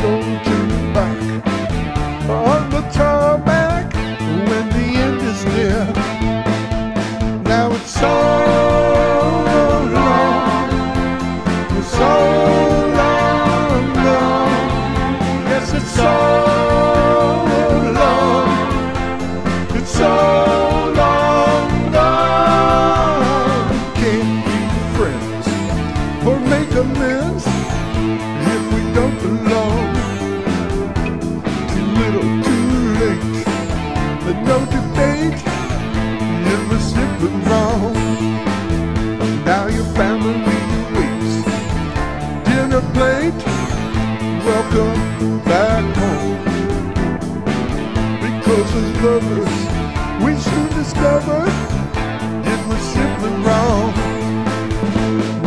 Turning back on the tarmac when the end is near. Now it's so long, it's so long. Yes, it's so long, it's so long. Can't be friends or make amends if we don't belong But no debate, it was simply wrong. Now your family waits, dinner plate, welcome back home. Because as lovers, we soon discovered it was simply wrong.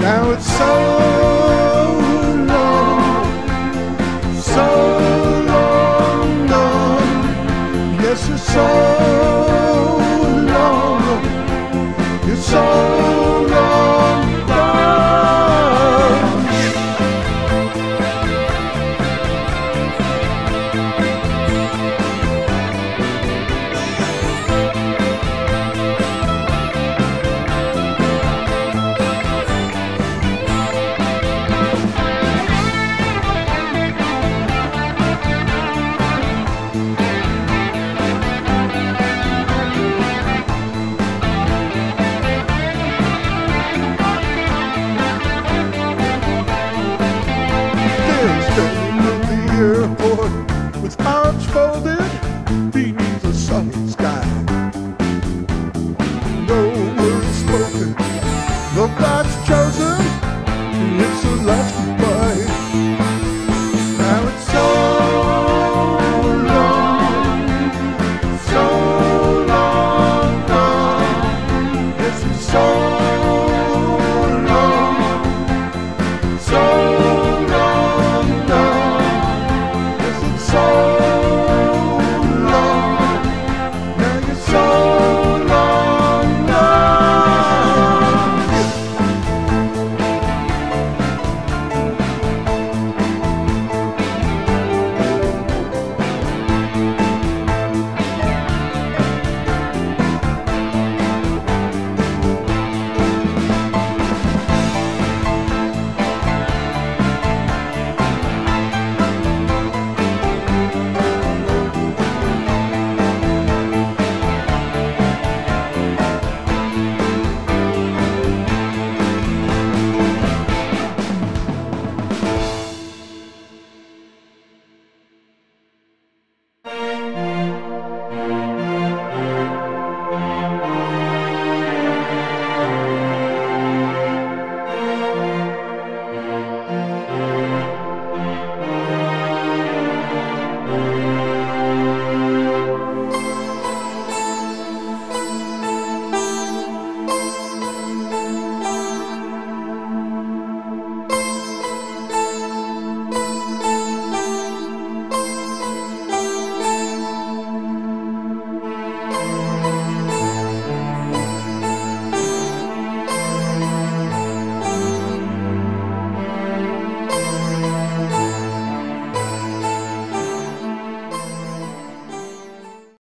Now it's so for so long. It's so long. goodbye.